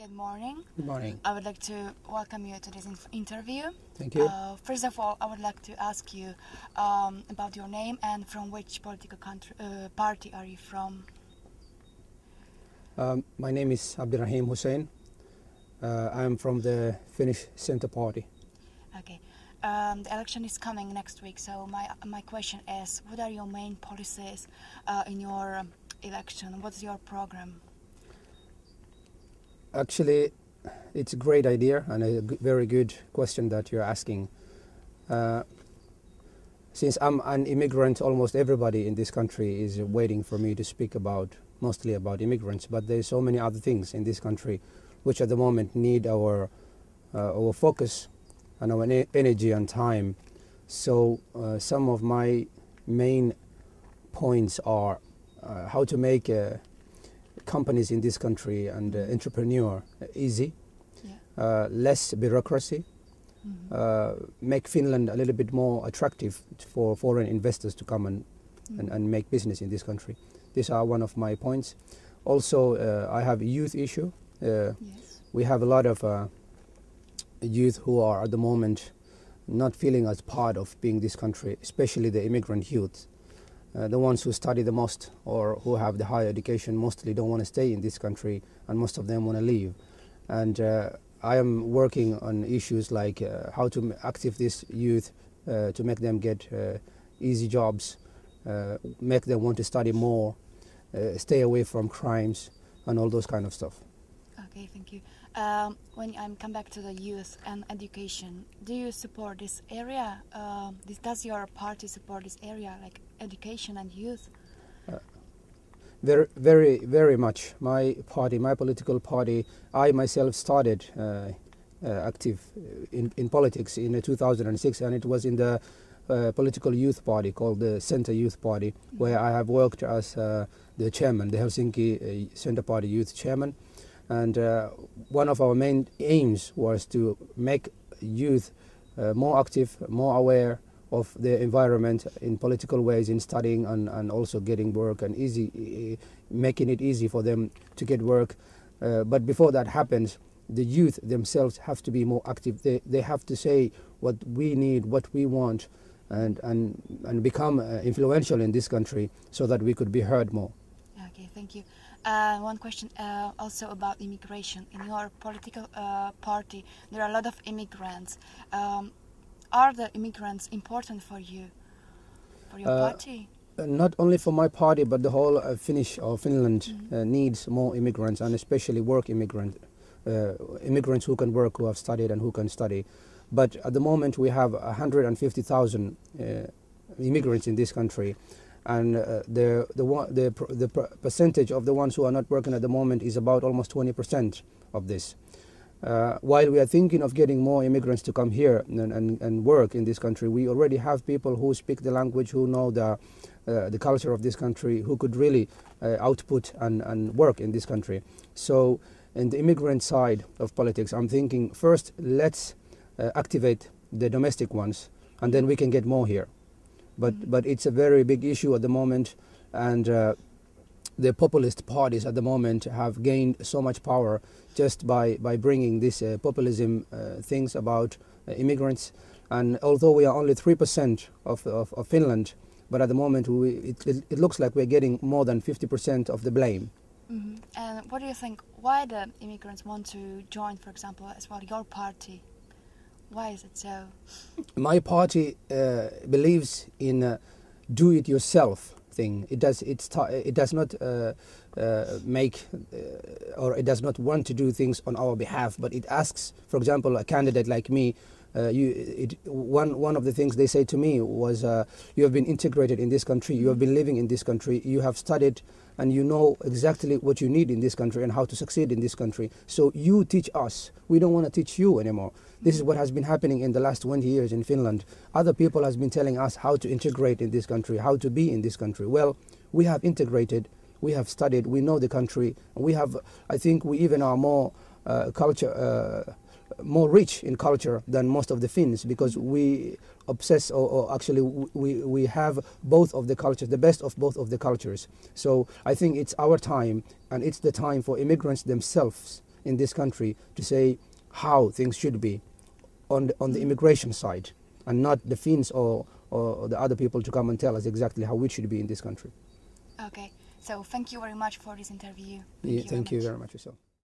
Good morning. Good morning. I would like to welcome you to this inf- interview. Thank you. Uh, first of all, I would like to ask you um, about your name and from which political country, uh, party are you from? Um, my name is Abdirahim Hussein. Uh, I am from the Finnish Center Party. Okay. Um, the election is coming next week, so my my question is: What are your main policies uh, in your election? What's your program? Actually, it's a great idea and a very good question that you're asking. Uh, since I'm an immigrant, almost everybody in this country is waiting for me to speak about mostly about immigrants. But there's so many other things in this country, which at the moment need our uh, our focus and our energy and time. So uh, some of my main points are uh, how to make uh, companies in this country and uh, entrepreneur easy, Yeah. uh, less bureaucracy, Mhm. uh, make Finland a little bit more attractive for foreign investors to come and, and, Mhm. and make business in this country. These are one of my points. Also, uh, I have a youth issue. Uh, Yes. we have a lot of uh, youth who are at the moment not feeling as part of being this country, especially the immigrant youth. Uh, the ones who study the most or who have the higher education mostly don't want to stay in this country and most of them want to leave. And uh, I am working on issues like uh, how to active this youth uh, to make them get uh, easy jobs, make them want to study more, stay away from crimes and all those kind of stuff. Okay, thank you. Um, when I'm come back to the youth and education, do you support this area? Um, this, does your party support this area, like education and youth? Very, very, very much. My party, my political party, I myself started uh, uh, active in, in politics in uh, 2006, and it was in the uh, political youth party called the Center Youth Party, where I have worked as uh, the chairman, the Helsinki uh, Center Party youth chairman. And uh, one of our main aims was to make youth uh, more active, more aware of the environment in political ways, in studying and, and also getting work and easy, making it easy for them to get work. Uh, but before that happens, the youth themselves have to be more active. They, they have to say what we need, what we want, and, and, and become influential in this country so that we could be heard more. Okay, thank you. Uh, one question uh, also about immigration. In your political uh, party, there are a lot of immigrants. Um, are the immigrants important for you, for your Uh, party? Uh, not only for my party, but the whole uh, Finnish or Finland Mhm. uh, needs more immigrants, and especially work immigrants, uh, immigrants who can work, who have studied, and who can study. But at the moment, we have 150,000 uh, immigrants in this country, and uh, the the the the percentage of the ones who are not working at the moment is about almost 20% of this. Uh, while we are thinking of getting more immigrants to come here and, and, and work in this country, we already have people who speak the language, who know the, uh, the culture of this country, who could really uh, output and, and work in this country. So, in the immigrant side of politics, I'm thinking first let's uh, activate the domestic ones, and then we can get more here. But, Mhm. but it's a very big issue at the moment, and uh, the populist parties at the moment have gained so much power just by, by bringing these uh, populism uh, things about uh, immigrants. And although we are only 3% of, of, of Finland, but at the moment we, it, it, it looks like we're getting more than 50% of the blame. hmm And what do you think? Why the immigrants want to join, for example, as well your party? Why is it so? My party uh, believes in do-it-yourself thing. It does it's it does not uh, uh, make uh, or it does not want to do things on our behalf, but it asks, for example, a candidate like me. Uh, you, it, one one of the things they say to me was, uh, "You have been integrated in this country. You have been living in this country. You have studied, and you know exactly what you need in this country and how to succeed in this country. So you teach us. We don't want to teach you anymore. This is what has been happening in the last 20 years in Finland. Other people has been telling us how to integrate in this country, how to be in this country. Well, we have integrated. We have studied. We know the country. We have. I think we even are more uh, culture. More rich in culture than most of the Finns because we obsess or, or actually we, we have both of the cultures, the best of both of the cultures. So I think it's our time and it's the time for immigrants themselves in this country to say how things should be on the, on the immigration side, and not the Finns or, or the other people to come and tell us exactly how it should be in this country. Okay, so thank you very much for this interview. Yeah, very thank you much. very much yourself.